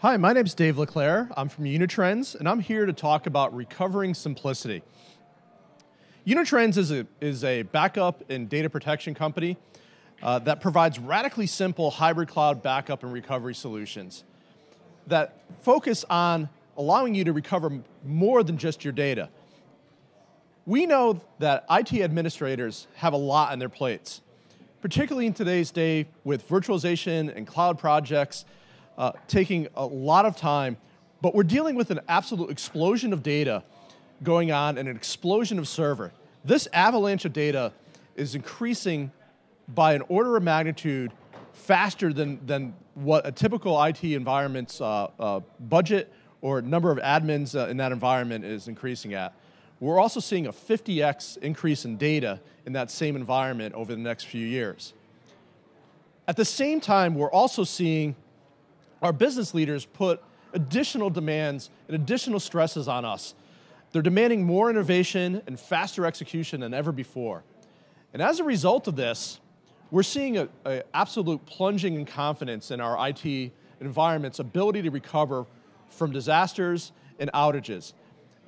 Hi, my name is Dave LeClair. I'm from Unitrends, and I'm here to talk about recovering simplicity. Unitrends is a, is a backup and data protection company uh, that provides radically simple hybrid cloud backup and recovery solutions that focus on allowing you to recover more than just your data. We know that IT administrators have a lot on their plates, particularly in today's day with virtualization and cloud projects uh, taking a lot of time, but we're dealing with an absolute explosion of data going on and an explosion of server. This avalanche of data is increasing by an order of magnitude faster than, than what a typical IT environment's uh, uh, budget or number of admins uh, in that environment is increasing at. We're also seeing a 50x increase in data in that same environment over the next few years. At the same time, we're also seeing our business leaders put additional demands and additional stresses on us. They're demanding more innovation and faster execution than ever before. And as a result of this, we're seeing an absolute plunging in confidence in our IT environment's ability to recover from disasters and outages.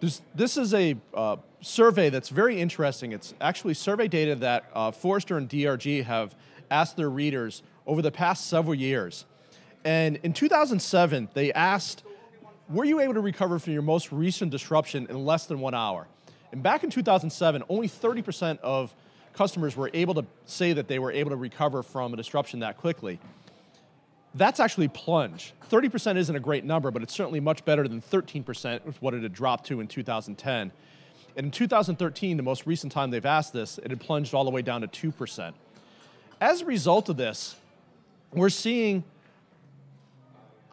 This, this is a uh, survey that's very interesting. It's actually survey data that uh, Forrester and DRG have asked their readers over the past several years. And in 2007, they asked, were you able to recover from your most recent disruption in less than one hour? And back in 2007, only 30% of customers were able to say that they were able to recover from a disruption that quickly that's actually plunged. 30% isn't a great number, but it's certainly much better than 13%, what it had dropped to in 2010. And in 2013, the most recent time they've asked this, it had plunged all the way down to 2%. As a result of this, we're seeing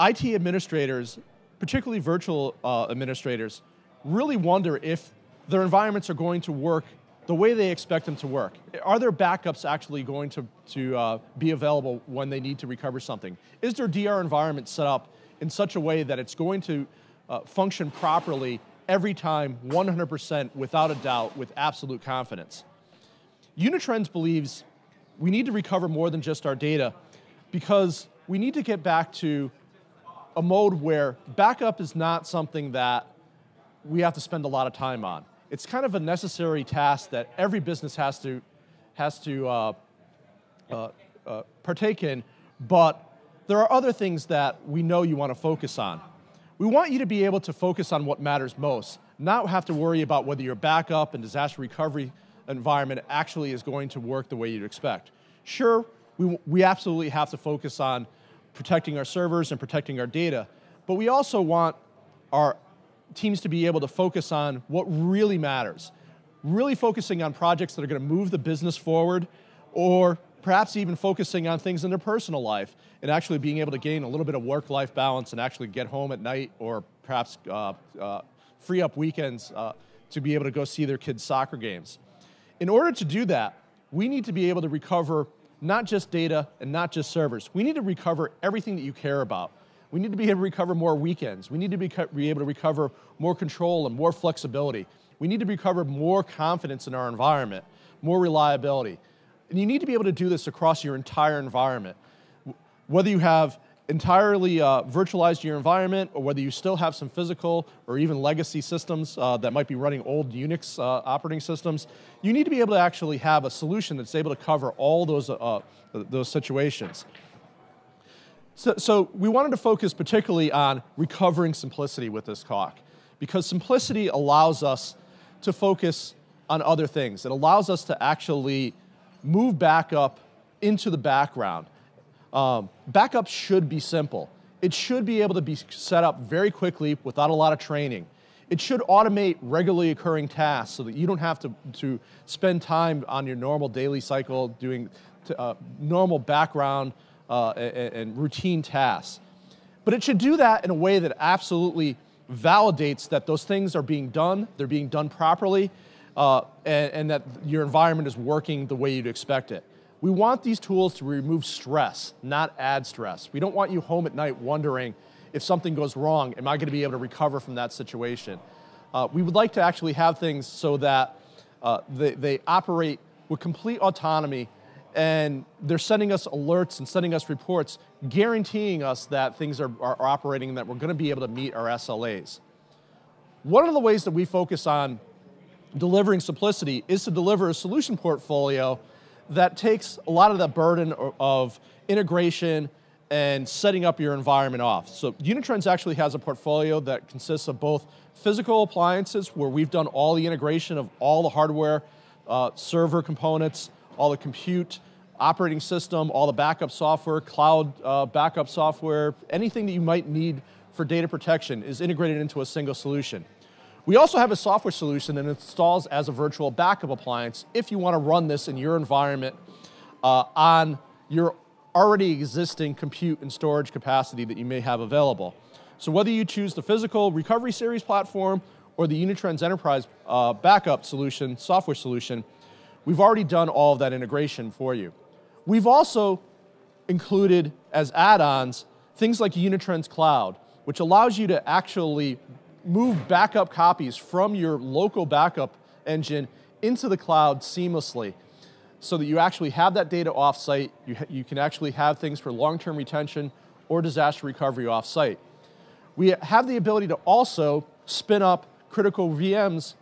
IT administrators, particularly virtual uh, administrators, really wonder if their environments are going to work the way they expect them to work. Are their backups actually going to, to uh, be available when they need to recover something? Is their DR environment set up in such a way that it's going to uh, function properly every time, 100% without a doubt, with absolute confidence? Unitrends believes we need to recover more than just our data because we need to get back to a mode where backup is not something that we have to spend a lot of time on it's kind of a necessary task that every business has to, has to uh, uh, uh, partake in, but there are other things that we know you want to focus on. We want you to be able to focus on what matters most, not have to worry about whether your backup and disaster recovery environment actually is going to work the way you'd expect. Sure, we, we absolutely have to focus on protecting our servers and protecting our data, but we also want our teams to be able to focus on what really matters, really focusing on projects that are going to move the business forward, or perhaps even focusing on things in their personal life and actually being able to gain a little bit of work life balance and actually get home at night or perhaps uh, uh, free up weekends uh, to be able to go see their kids' soccer games. In order to do that, we need to be able to recover not just data and not just servers. We need to recover everything that you care about. We need to be able to recover more weekends. We need to be, able to recover more control and more flexibility. We need to recover more confidence in our environment, more reliability. And you need to be able to do this across your entire environment. Whether you have entirely uh, virtualized your environment or whether you still have some physical or even legacy systems uh, that might be running old Unix uh, operating systems, you need to be able to actually have a solution that's able to cover all those, uh, those situations. So, so we wanted to focus particularly on recovering simplicity with this talk because simplicity allows us to focus on other things. It allows us to actually move back up into the background. Um, backup should be simple. It should be able to be set up very quickly without a lot of training. It should automate regularly occurring tasks so that you don't have to, to spend time on your normal daily cycle doing uh, normal background uh, and, and routine tasks. But it should do that in a way that absolutely validates that those things are being done, they're being done properly, uh, and, and, that your environment is working the way you'd expect it. We want these tools to remove stress, not add stress. We don't want you home at night wondering if something goes wrong, am I going to be able to recover from that situation? Uh, we would like to actually have things so that uh, they, they operate with complete autonomy and they're sending us alerts and sending us reports guaranteeing us that things are, are, are operating and that we're going to be able to meet our SLAs. One of the ways that we focus on delivering simplicity is to deliver a solution portfolio that takes a lot of the burden of integration and setting up your environment off. So Unitrends actually has a portfolio that consists of both physical appliances, where we've done all the integration of all the hardware, uh, server components, all the compute, operating system, all the backup software, cloud uh, backup software, anything that you might need for data protection is integrated into a single solution. We also have a software solution that installs as a virtual backup appliance if you want to run this in your environment uh, on your already existing compute and storage capacity that you may have available. So whether you choose the physical recovery series platform or the Unitrends Enterprise uh, backup solution, software solution, we've already done all of that integration for you. We've also included as add-ons things like Unitrends Cloud, which allows you to actually move backup copies from your local backup engine into the cloud seamlessly so that you actually have that data offsite, you, you can actually have things for long-term retention or disaster recovery offsite. We have the ability to also spin up critical VMs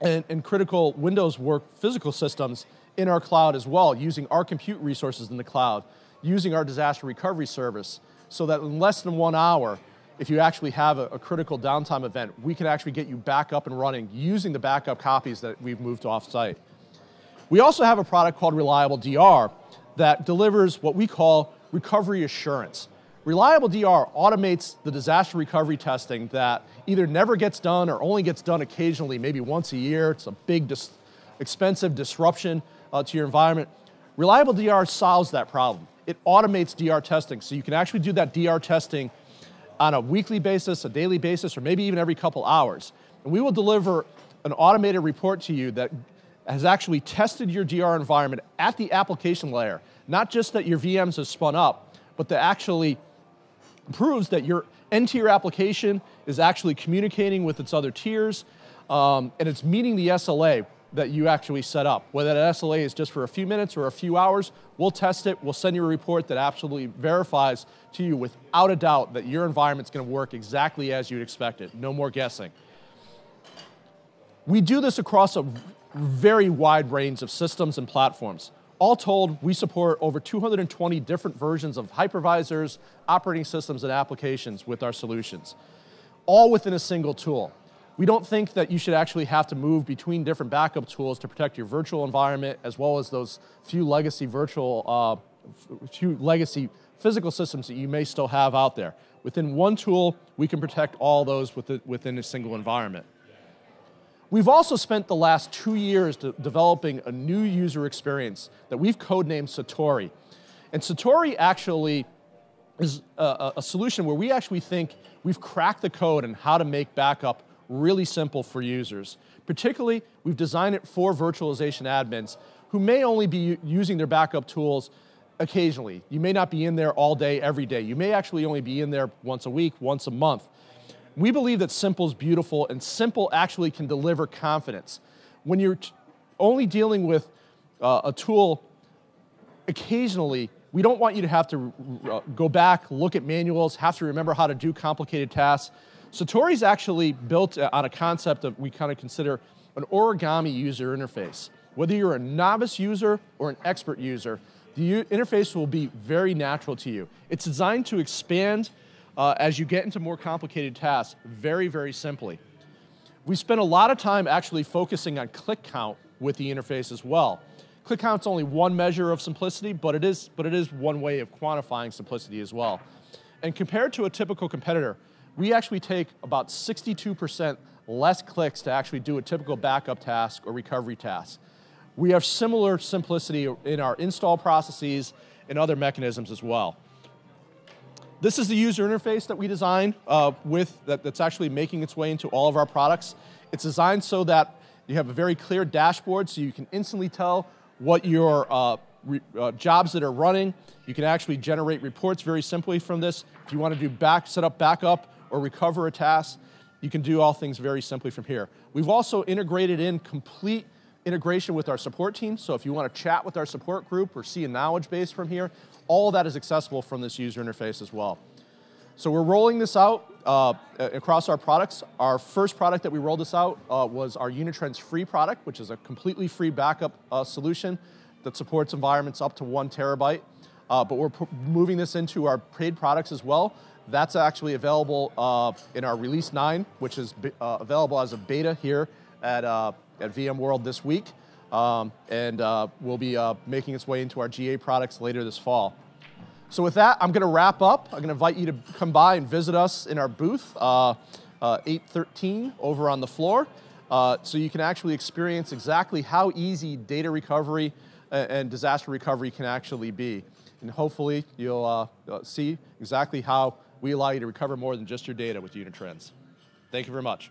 and, and critical Windows work physical systems in our cloud as well, using our compute resources in the cloud, using our disaster recovery service, so that in less than one hour, if you actually have a, a, critical downtime event, we can actually get you back up and running using the backup copies that we've moved off site. We also have a product called Reliable DR that delivers what we call recovery assurance. Reliable DR automates the disaster recovery testing that either never gets done or only gets done occasionally, maybe once a year. It's a big, dis expensive disruption uh, to your environment. Reliable DR solves that problem. It automates DR testing, so you can actually do that DR testing on a weekly basis, a daily basis, or maybe even every couple hours. And we will deliver an automated report to you that has actually tested your DR environment at the application layer, not just that your VMs have spun up, but that actually proves that your n-tier application is actually communicating with its other tiers um, and it's meeting the SLA that you actually set up. Whether that SLA is just for a few minutes or a few hours, we'll test it, we'll send you a report that absolutely verifies to you without a doubt that your environment's gonna work exactly as you'd expect it, no more guessing. We do this across a very wide range of systems and platforms. All told, we support over 220 different versions of hypervisors, operating systems, and applications with our solutions, all within a single tool. We don't think that you should actually have to move between different backup tools to protect your virtual environment, as well as those few legacy virtual, uh, few legacy physical systems that you may still have out there. Within one tool, we can protect all those within a single environment. We've also spent the last two years de developing a new user experience that we've codenamed Satori. And Satori actually is a, a, solution where we actually think we've cracked the code on how to make backup really simple for users. Particularly, we've designed it for virtualization admins who may only be using their backup tools occasionally. You may not be in there all day, every day. You may actually only be in there once a week, once a month. We believe that simple is beautiful and simple actually can deliver confidence. When you're only dealing with uh, a tool occasionally, we don't want you to have to go back, look at manuals, have to remember how to do complicated tasks. Satori's actually built on a concept of we kind of consider an origami user interface. Whether you're a novice user or an expert user, the interface will be very natural to you. It's designed to expand uh, as you get into more complicated tasks very, very simply. We spent a lot of time actually focusing on click count with the interface as well. Click count's only one measure of simplicity, but it is, but it is one way of quantifying simplicity as well. And compared to a typical competitor, we actually take about 62% less clicks to actually do a typical backup task or recovery task. We have similar simplicity in our install processes and other mechanisms as well. This is the user interface that we designed uh, with, that, that's actually making its way into all of our products. It's designed so that you have a very clear dashboard so you can instantly tell what your uh, uh, jobs that are running. You can actually generate reports very simply from this. If you want to do back, set up backup or recover a task, you can do all things very simply from here. We've also integrated in complete integration with our support team. So if you want to chat with our support group or see a knowledge base from here, all that is accessible from this user interface as well. So we're rolling this out uh, across our products. Our first product that we rolled this out uh, was our Unitrends free product, which is a completely free backup uh, solution that supports environments up to one terabyte. Uh, but we're moving this into our paid products as well. That's actually available uh, in our release 9, which is uh, available as a beta here at, at VMworld this week. Um, and will be making its way into our GA products later this fall. So with that, I'm going to wrap up. I'm going to invite you to come by and visit us in our booth, uh, uh, 813 over on the floor, uh, so you can actually experience exactly how easy data recovery and disaster recovery can actually be. And hopefully you'll uh, uh, see exactly how we allow you to recover more than just your data with Unitrends. Thank you very much.